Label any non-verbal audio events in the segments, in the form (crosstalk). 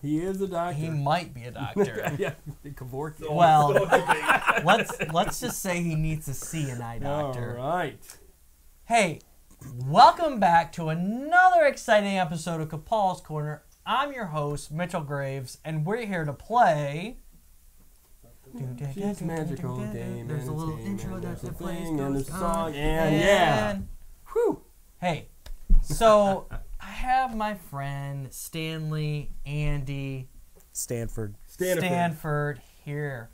He is a doctor. He might be a doctor. (laughs) yeah, Kevorkian. well, (laughs) let's let's just say he needs to see an eye doctor. right. Hey, welcome back to another exciting episode of Capaul's Corner. I'm your host, Mitchell Graves, and we're here to play. It's magical day, There's a little man, intro and that there's a plays thing and a song, and yeah. and- Whew. Hey, so I have my friend Stanley, Andy, Stanford. Stanford. Stanford here.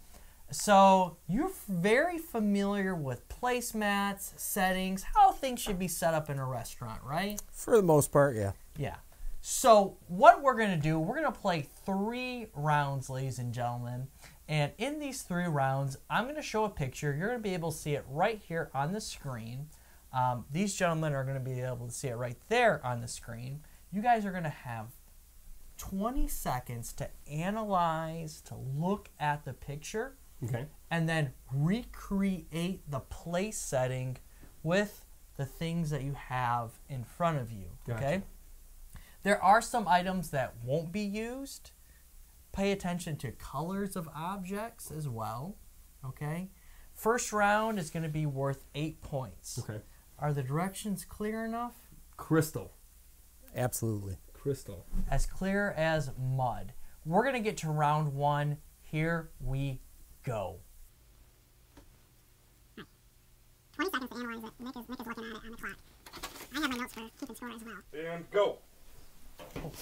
So you're very familiar with placemats, settings, how things should be set up in a restaurant, right? For the most part, yeah. Yeah. So what we're gonna do, we're gonna play three rounds, ladies and gentlemen. And in these three rounds, I'm gonna show a picture. You're gonna be able to see it right here on the screen. Um, these gentlemen are gonna be able to see it right there on the screen. You guys are gonna have 20 seconds to analyze, to look at the picture, Okay. and then recreate the place setting with the things that you have in front of you. Gotcha. Okay. There are some items that won't be used. Pay attention to colors of objects as well. Okay. First round is going to be worth eight points. Okay. Are the directions clear enough? Crystal. Absolutely. Crystal. As clear as mud. We're going to get to round one. Here we go. Hmm. 20 seconds to analyze it. Nick is, Nick is looking at it on the clock. I have my notes for keeping score as well. And go. Oh.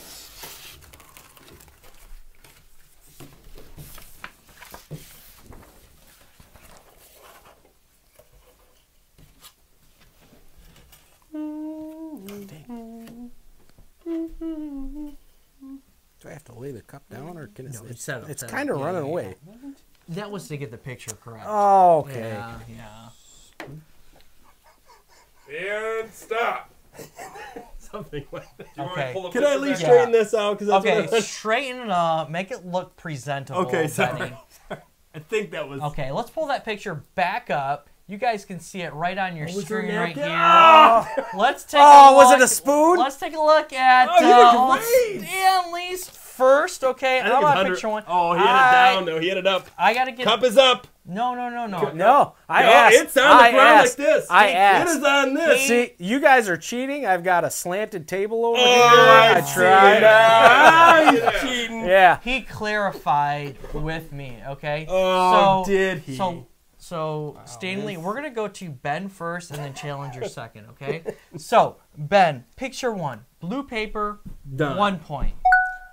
Do I have to lay the cup down, or can it? No, it's set up, it's set up. kind of Yeah, running yeah, away. That was to get the picture correct. Oh, okay. Yeah, yeah. And stop. (laughs) Something like that. You Okay. pull Can I at least back? straighten this out? Because that's Okay, straighten it up. Make it look presentable. Okay, sorry. Benny. (laughs) I think that was. Okay, let's pull that picture back up. You guys can see it right on your was there a screen right here. Ah! Let's take. Oh, a was it a spoon? Let's take a look at Oh, you uh, great. Stanley's first. Okay, I I'm on picture one. Oh, he had I- it down. though. he had it up. I gotta get. Cup is up. No, no, no, no. No, I no, asked. it's on the I ground asked. like this. I It- asked. It is on this. See, you guys are cheating. I've got a slanted table over Oh, here. I, I tried. now. He's (laughs) Yeah. cheating. Yeah. He clarified with me. Okay. Oh, so, did he? So, so Stanley, this- we're gonna go to Ben first, and then Challenger (laughs) second. Okay. so Ben, picture one, blue paper, Done. one point.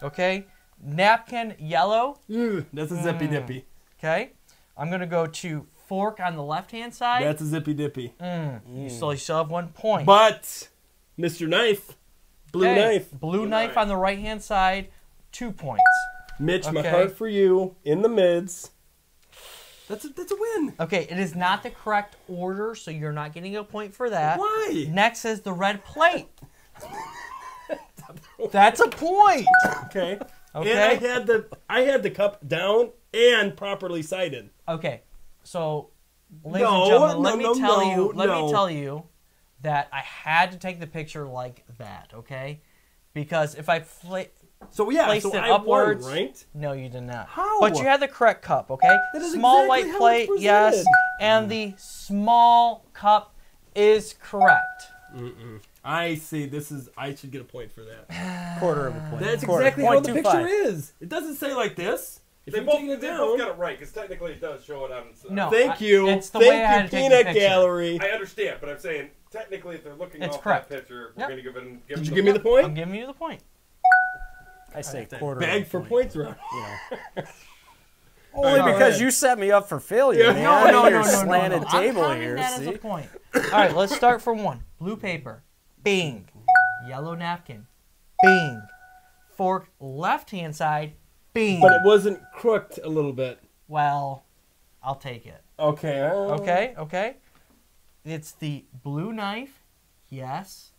Okay. Napkin, yellow. Ugh, That's a zippy Mm. dippy. Okay. I'm gonna go to fork on the left hand side. That's a zippy dippy. Mm, You still, you still have one point. But Mr. Knife, blue Okay, knife, Blue Blue knife knife. on the right hand side, two points. Mitch, my Okay. heart for you in the mids. That's a, that's a win. Okay, it is not the correct order, so you're not getting a point for that. Why? Next is the red plate. (laughs) That's a point. Okay. Okay. And I had the I had the cup down and properly sighted. Okay, so, ladies No, and gentlemen, let me no, tell no, you, let no. me tell you that I had to take the picture like that. Okay, because if I fla- So yeah, Placed so it I upwards. won, right? no, you did not. How? But you had the correct cup. Okay, That is small exactly white how plate, it's yes, presented. and the small cup is correct. I see. This is. I should get a point for that. (sighs) Quarter of a point. That's Quarter. exactly how the picture five. is. It doesn't say like this. If They you're both, taking it they down. both got it right because technically it does show it on. No. Thank I- you. it's the Thank way I had you, take the Peanut. Gallery. I understand, but I'm saying technically if they're looking It's off correct. that picture, we're Yep. gonna give it. Give Did you them give me the point? I'm giving you the point. I say quarter. of Bag for point. points round. You know. (laughs) Only because right. you set me up for failure, Yeah. man. No, no, Your no, no, no, slanted. I'm table counting here. that as a point. (laughs) All right, let's start from one. Blue paper. Bing. Yellow napkin. Bing. Fork left hand side. Bing. But it wasn't crooked a little bit. well, I'll take it. Okay. uh, Okay, okay. It's the blue knife. Yes.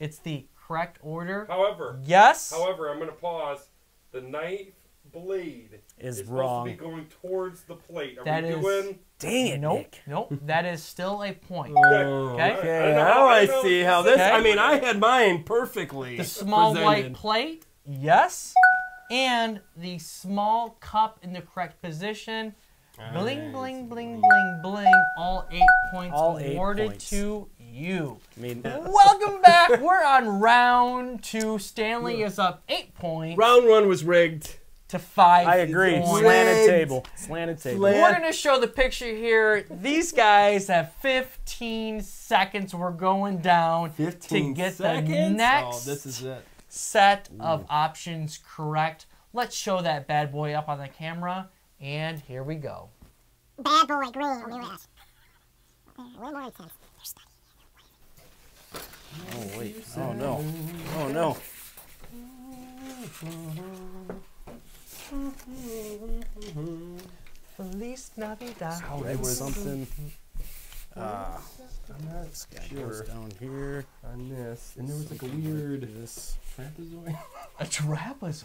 It's the correct order. However, Yes. however, I'm gonna pause. The knife blade Is supposed wrong. to be going towards the plate. Are That we is- doing? Dang it, Nope. Nick. Nope. That is still a point. Oh, Okay. Okay. I don't Now I I see how this. Okay. I mean, I had mine perfectly. The small presented. white plate. Yes. and the small cup in the correct position. Bling, bling, bling, bling, bling. All eight points All eight awarded points. to you. I mean, uh, Welcome (laughs) back. We're on round two. Stanley is up eight points Round one was rigged. to five. I agree. points. Slanted table. Slanted table. Slant- We're gonna show the picture here. These guys have 15 seconds. We're going down 15 to get seconds. the next Oh, this is it. set of options correct. Let's show that bad boy up on the camera, and here we go. Bad boy, green, do it. They're more intense. They're studying. Oh wait. Oh no. Oh no. Feliz Navidad. Read something. Ah, I'm not this guy sure goes down here. on this. And there was like a weird This trapezoid. A trapezoid.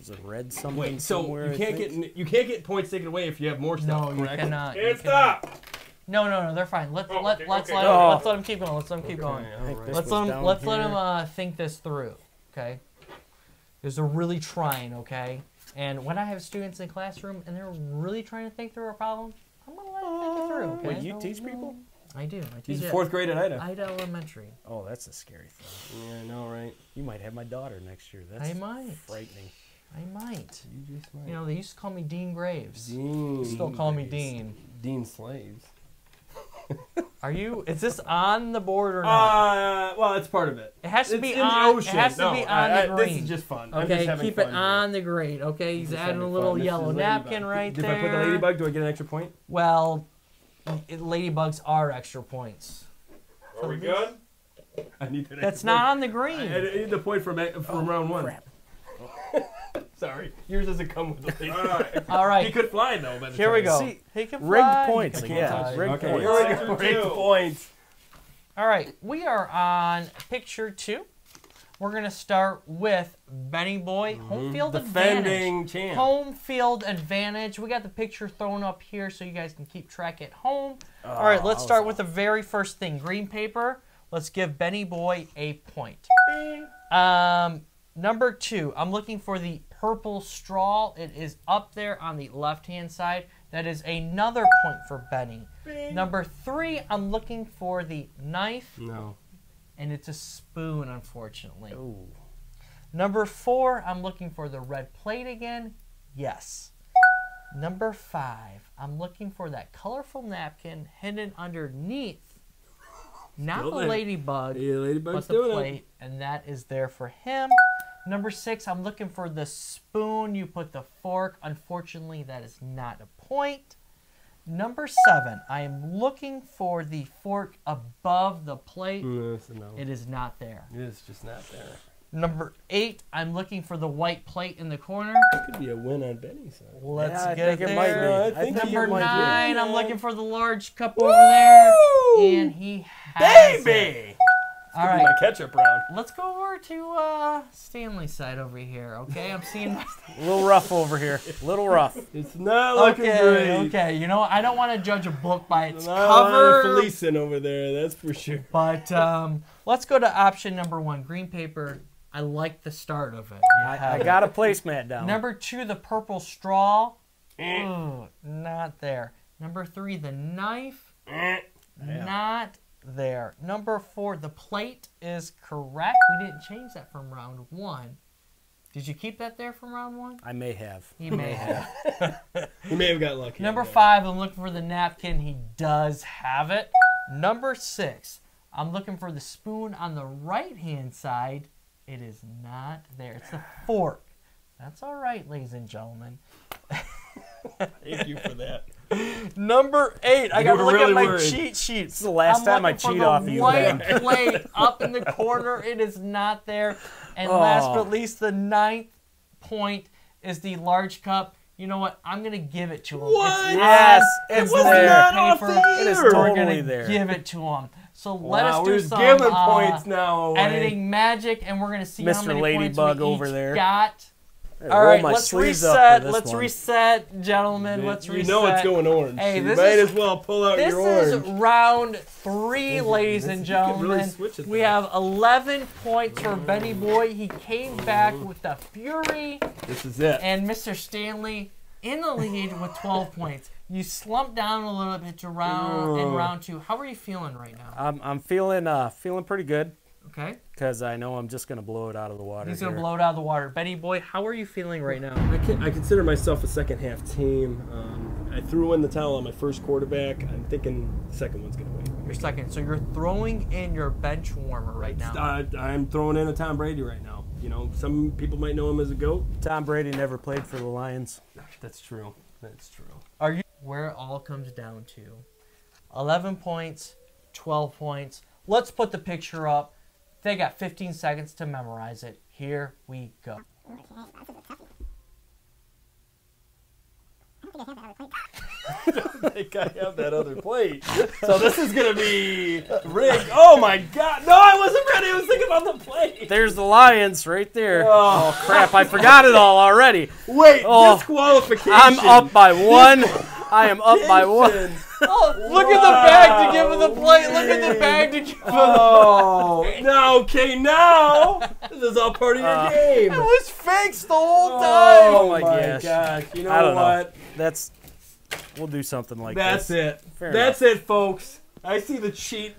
is a red something Wait, so somewhere. you can't get you can't get points taken away if you have more stuff. No, you correct? cannot. you Can't cannot. Stop. No, no, no. They're fine. Let Oh, let okay, let's okay. let 'em- Oh. let's let them keep going. Let's let them keep going. Okay, I think Let's let them down let's let here. them uh, think this through. Okay. Because they're really trying. Okay. And when I have students in the classroom and they're really trying to think through a problem, I'm gonna let them think it through. Okay. Wait, you teach people? I do. I teach in at fourth grade at Ida. Ida Elementary. Oh, that's a scary thing. Yeah, I know, right? You might have my daughter next year. That's I might. frightening. I might. You just might. You know, they used to call me Dean Graves. Dean. Still call me Dean. Dean Slaves. (laughs) Are you? Is this on the board or not? Uh, well, it's part of it. it has to It's be in on. the ocean. It has to no, be on I- the green. This is just fun. I'm Okay, just having keep fun it here. on the green. Okay, he's adding a little fun. Yellow napkin Ladybug. right If there. If I put the ladybug, do I get an extra point? Well, it- ladybugs are extra points. Are we good? I need that. That's extra not on the point. I, I green. need the point from from round one. crap. Sorry, yours doesn't come with (laughs) the All ladybug. right. All He could fly though. By the here we go. See, he can rigged fly, he points, can yeah, fly. rigged Okay, points. here we go. Rigged points. All right, we are on picture two. We're gonna start with Benny Boy, home field advantage. Champ. Home field advantage. We got the picture thrown up here so you guys can keep track at home. All right, let's start was with the very first thing green paper. Let's give Benny Boy a point. Um, number two, I'm looking for the purple straw. It is up there on the left hand side. That is another point for Benny. Number three, I'm looking for the knife, No. and it's a spoon, unfortunately. Ooh. Number four, I'm looking for the red plate again. Yes. Number five, I'm looking for that colorful napkin hidden underneath. Not Still the there. ladybug, Yeah, but ladybug's the doing plate, and that is there for him. Number six, I'm looking for the spoon. You put the fork. Unfortunately, that is not a point. Number seven, I am looking for the fork above the plate. it. Mm, it's no. It is not there. It is just not there. Number eight, I'm looking for the white plate in the corner. Could be a win on Benny's side. Let's Yeah, I get think there. it might be. I I think think you it Number might be. nine, I'm looking for the large cup over there, and he has it. Baby! All My ketchup round. let's go over to uh, Stanley's side over here. Okay, I'm seeing. A (laughs) little rough over here. A little rough. It's not looking okay, great. okay. You know, I don't want to judge a book by its Not a lot of cover, Felicin over there, that's for sure. but um, let's go to option number one, green paper. I like the start of it. I, I got a placemat down. Number two, the purple straw. Eh. Ooh, not there. Number three, the knife. Eh. Not there. Number four, the plate is correct. We didn't change that from round one. Did you keep that there from round one? I may have. You may have. (laughs) He may have got lucky. Number five, I'm looking for the napkin. He does have it. Number six, I'm looking for the spoon on the right hand side. It is not there. It's the fork. That's all right, ladies and gentlemen. (laughs) (laughs) Thank you for that. Number eight, I gotta look really at my worried. cheat sheet. This is the last I'm time I looking for cheat the off of you, white man. plate up in the (laughs) corner. It is not there. And last Oh. but least, the ninth point is the large cup. You know what? I'm gonna give it to him. What? Yes, on it's the there. not paper. It is ear. We're gonna there. give it to him. So let wow, us do we're some giving uh, points now. away. editing magic, and we're gonna see how Mr. many points Ladybug we over each there. got. I All roll right, my let's sleeves up for reset. this Let's one. reset, gentlemen. Let's you reset. know it's going orange. Hey, you this might is- as well pull out your orange. This is round three, ladies this- and you could really gentlemen. it we have 11 points for Benny Boy. He came back with the fury, This is it. and Mr. Stanley in the lead with 12 points. You slumped down a little bit to round in Oh. round two. How are you feeling right now? I'm I'm feeling uh feeling pretty good Okay, because I know I'm just gonna blow it out of the water. he's gonna here. blow it out of the water. Benny Boy, how are you feeling right now? I, can, I consider myself a second half team. Um, I threw in the towel on my first quarterback. I'm thinking the second one's going to win. You're second, so you're throwing in your bench warmer right now. I, I'm throwing in a Tom Brady right now. You know, some people might know him as a GOAT. Tom Brady never played for the Lions. That's true. That's true. Are you where it all comes down to? 11 points, 12 points. Let's put the picture up. They got 15 seconds to memorize it. Here we go. Ooh, okay, this is a toughie. I don't think I have that other plate. (laughs) I think I have that other plate. So this is going to be rigged. Oh my God. No, I wasn't ready. I was thinking about the plate. There's the Lions right there. Oh. Oh crap! I forgot it all already. Wait, Oh. disqualification. I'm up by one. I am up by one. Disqualification. Oh, look at the bag to give him the plate. Look at the bag to give him. Oh, now okay, now this is all part of your Uh, game. It was fakes the whole time. Oh my my, gosh. You know I don't know. what? That's we'll do something like That's this. it. Fair That's it, folks. I see the cheat.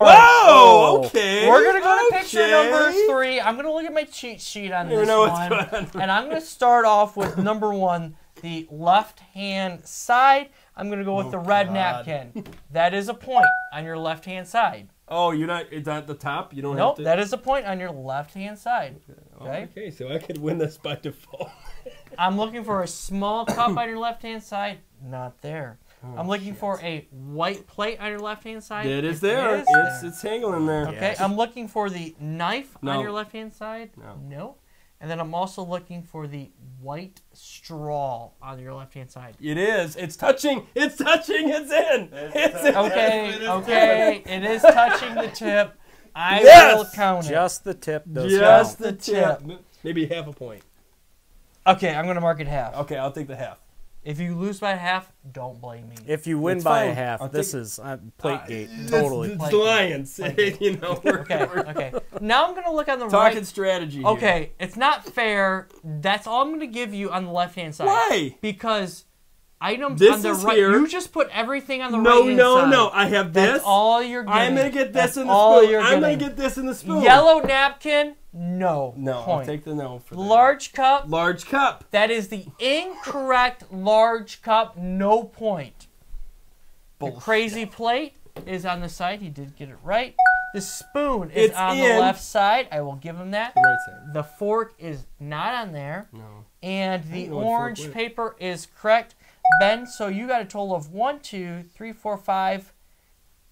Oh. Whoa! Okay. We're gonna go to picture number three. I'm gonna look at my cheat sheet on You this know what's one, going on. and I'm gonna start off with number one, the left hand side. I'm gonna go with Oh, the red God. napkin. That is a point on your left hand side. Oh, you're not. It's at the top. You don't Nope, have to. that is a point on your left hand side. Oh, okay. okay, so I could win this by default. (laughs) I'm looking for a small cup on your left hand side. Not there. I'm oh, looking for a white plate on your left hand side. It is It there. is it's there. it's hanging in there. Okay, I'm looking for the knife on your left hand side. No. And then I'm also looking for the white straw on your left hand side. It is. It's touching. It's touching. It's in. It's in. Okay, okay, (laughs) it is touching the tip. I Yes! will count it. Just the tip does Just count. the the tip. tip. Maybe half a point. Okay, I'm gonna mark it half. Okay, I'll take the half. If you lose by half, don't blame me. If you win It's by a fine. half, I'll this take- is uh, plate gate. Totally. It's, Like- the Lions. like- (laughs) you know, we're, (laughs) Okay, we're okay. Now I'm gonna look on the talking right. strategy. here. Okay, it's not fair. That's all I'm gonna give you on the left hand side. Why? Because items This on the is right. here. You just put everything on the No, right hand no, side. no. I have this. That's all you're getting. I'm gonna get this That's in the all spoon. You're I'm gonna getting. get this in the spoon. Yellow napkin, no. No, point. I'll take the no for that. Large cup, large cup. that is the incorrect large cup, no point. The crazy plate is on the side. He did get it right. The spoon is It's on in. the left side. I will give him that. The right side. The fork is not on there. No. And the know what fork orange paper is correct. Ben, so you got a total of one, two, three, four, five,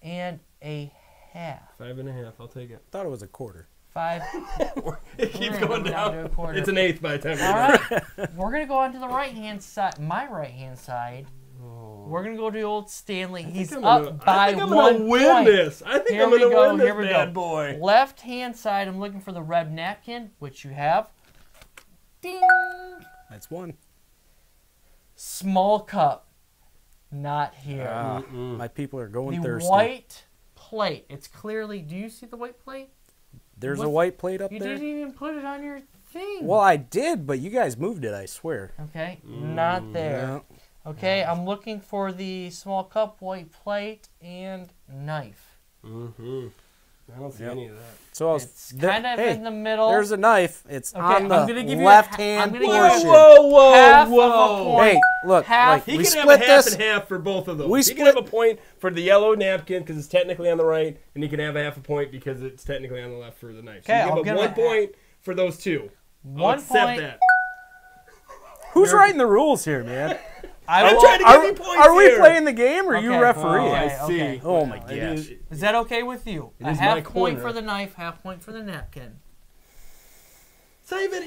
and a half. Five and a half. I'll take it. thought it was a quarter. Five. (laughs) It keeps gonna going go down down. to a quarter. It's an eighth by the time. All we're done. right. We're going to go on to the right hand side, my right hand side. We're going to go to old Stanley. He's I'm up gonna- by I think I'm one gonna win point. this. I think Here I'm we gonna go, win this here we go. bad boy. Left hand side, I'm looking for the red napkin, which you have. Ding. That's one. Small cup, not here. Ah, my people are going the thirsty. white plate. It's clearly. Do you see the white plate? There's a white plate up You there. You didn't even put it on your thing. Well, I did, but you guys moved it. I swear. Okay, Mm, not there. Yeah. Okay, I'm looking for the small cup, white plate, and knife. Mm-hmm. I don't see Yep. any of that. So I was. It's there- kind of hey, in the middle. There's a knife. It's Okay, on I'm the gonna you a left hand I'm gonna give Whoa, you a portion. whoa, whoa, Half of a whoa! point. Hey, look, Half- like, He we can have a half this. and half for both of those. We he can split- have a point for the yellow napkin because it's technically on the right, and he can have a half a point because it's technically on the left for the knife. So Okay, you I'll give give him him one a half. point for those two. I'll One accept point. that. Who's You're- writing the rules here, man? I I'm will- trying to Are, you points are we here. playing the game or are you Okay. referee? Oh, I see. okay. Oh my gosh. is- Is that okay with you? It a is my half point for the knife, half point for the napkin. Save it.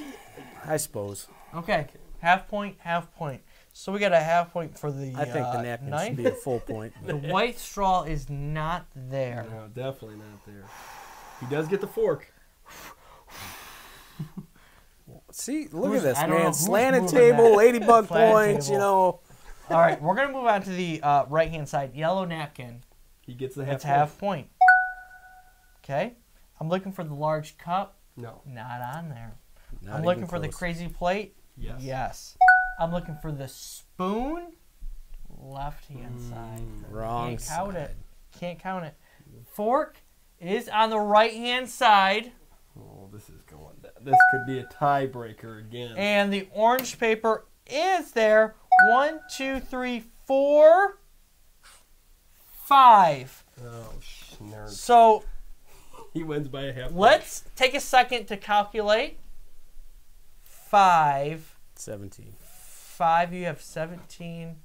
I suppose. Okay, half point, half point. So we got a half point for the I think uh, the napkin knife. should be a full (laughs) point. The white straw is not there. No, definitely not there. He does get the fork. See, look Who's- at this, I don't know man. who's Slanted table, that. ladybug Slanted points, you know. All right, we're gonna move on to the uh, right hand side. Yellow napkin. He gets the half. It's half point. Okay. I'm looking for the large cup. No. Not on there. Not I'm looking for the crazy plate. Yes. Yes. I'm looking for the spoon. Left hand side. Wrong Can't count side. it. Can't count it. Fork is on the right hand side, Oh, this is going. Down. This could be a tiebreaker again. and the orange paper is there. One, two, three, four, five. oh, snark. So (laughs) He wins by a half. let's take a second to calculate. Five. 17. Five. You have seventeen.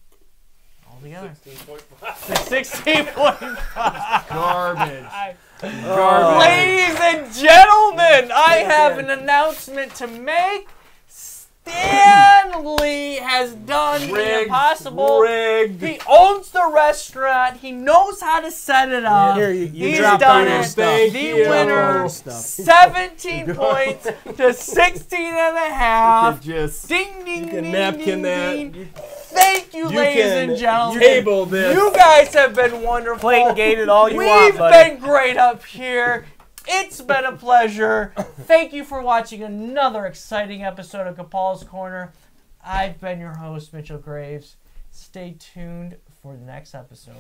Altogether. 16.5. (laughs) Sixteen point five. Garbage. (laughs) Oh. Ladies and gentlemen, I have an announcement to make. Stanley has done the impossible. Rigged. He owns the restaurant. He knows how to set it up. Here, you, you He's done it. stuff. Thank the you. winner, 17 (laughs) points to 16 and a half. can just Ding, ding, you can ding, napkin ding, that. ding. Thank you, you ladies can and gentlemen. table this. You guys have been wonderful. Plate gated all you We've want, buddy. been great up here. It's been a pleasure. Thank you for watching another exciting episode of Capaul's Corner. I've been your host, Mitchell Graves. Stay tuned for the next episode.